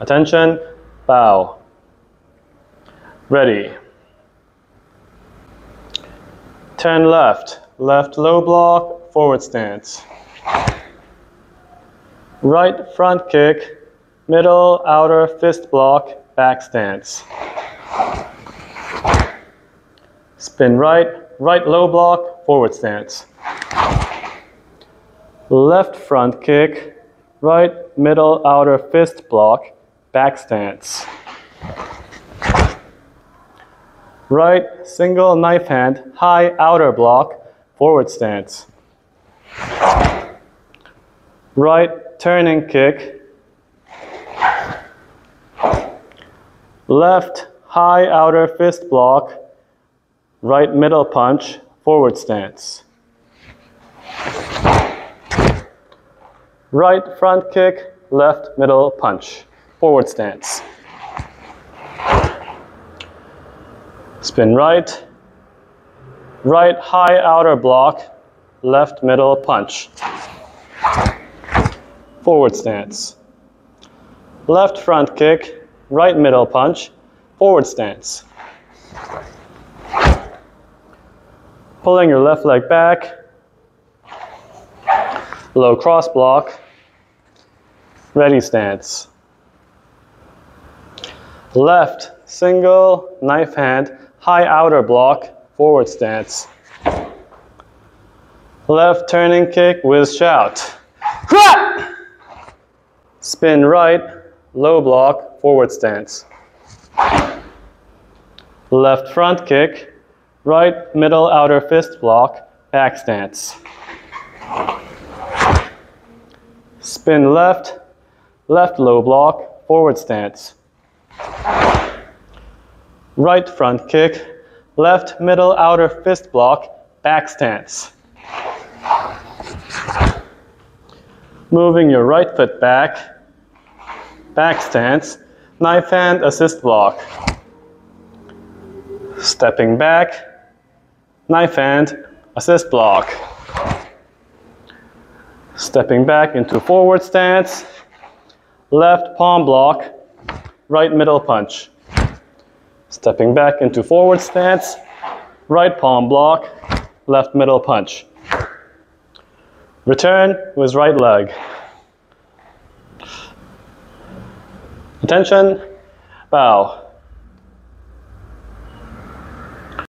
Attention, bow. Ready. Turn left, left low block, forward stance. Right front kick, middle outer fist block, back stance. Spin right, right low block, forward stance. Left front kick, right middle outer fist block, back stance. Right single knife hand, high outer block, forward stance. Right turning kick. Left high outer fist block, right middle punch, forward stance. Right front kick, left middle punch, forward stance. Spin right, right high outer block, left middle punch. Forward stance. Left front kick, right middle punch, forward stance. Pulling your left leg back, low cross block, ready stance. Left single knife hand, high outer block, forward stance. Left turning kick with shout. Spin right, low block, forward stance. Left front kick, right middle outer fist block, back stance. Spin left, left low block, forward stance. Right front kick, left middle outer fist block, back stance. Moving your right foot back, back stance, knife hand assist block. Stepping back, knife hand assist block. Stepping back into forward stance, left palm block, right middle punch. Stepping back into forward stance, right palm block, left middle punch. Return with right leg. Attention, bow.